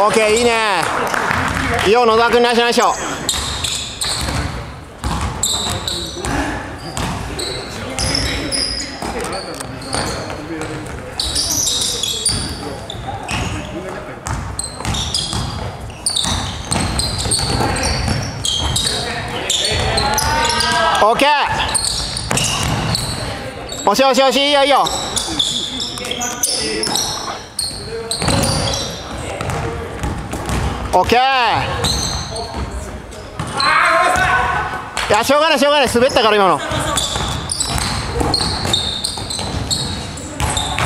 オーケーいいね。いよ野沢君ナイスナイスオッケー押し押し押しいいよいいよ。オッケーいやしょうがないしょうがない。滑ったから今の。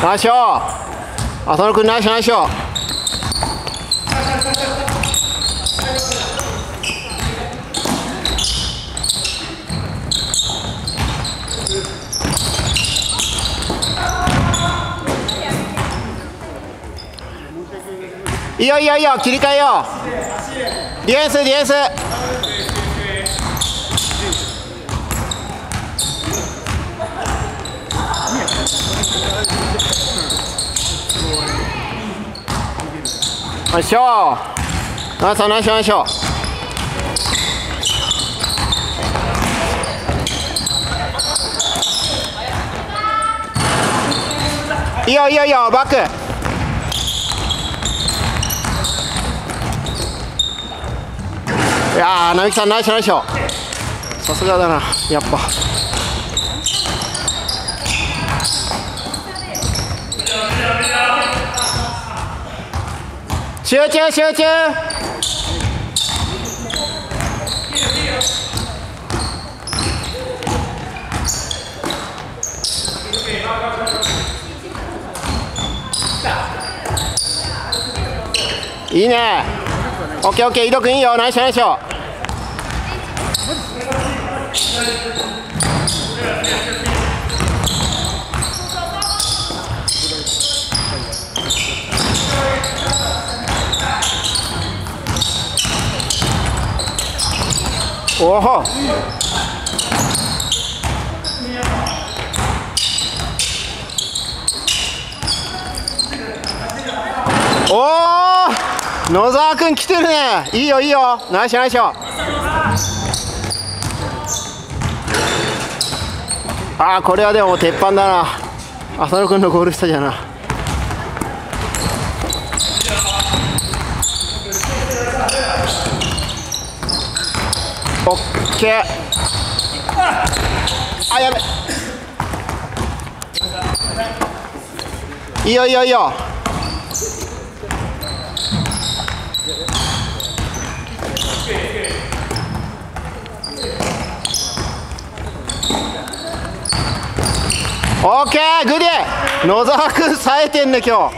ナイスショー。浅野君ナイスナイスショー。いいよいいよいいよ切り替えよう。ディフェンスディフェンス。よいしょ。ナイスナイスナイスいいよいいよいいよバック。いやー並木さんナイスナイスさすがだなやっぱ。集中集中。いいね。オッケーオッケー井戸君いいよナイスナイスよ。おおおお野沢君来てるね。いいよいいよ。ナイスナイスああこれはでも鉄板だな。浅野君のゴール下じゃな。オッケー。あやべ。いいよいいよいいよ。オッケーグリー野沢君冴えてんね今日。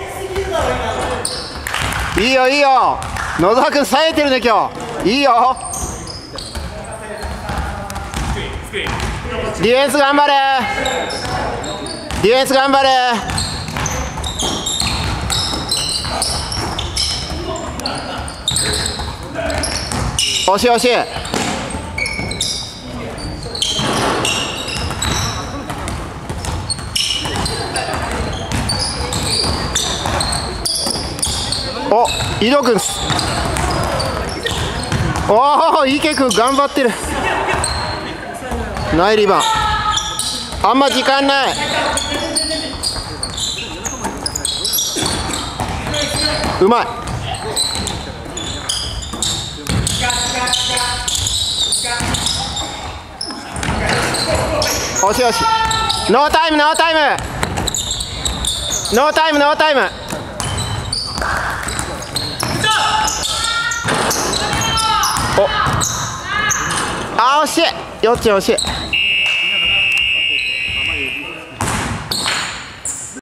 いいよいいよ。野沢君冴えてるね今日。いいよ。ディフェンス頑張れ。ディフェンス頑張れ。惜しい惜しお井戸君。おお池君頑張ってる。ナイリバンあんま時間ない。うまい。おしよし。ノータイムノータイム。ノータイムノータイム。お。あ惜しい。よっち惜しい。